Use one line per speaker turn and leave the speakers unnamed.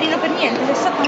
carino per niente, si è stato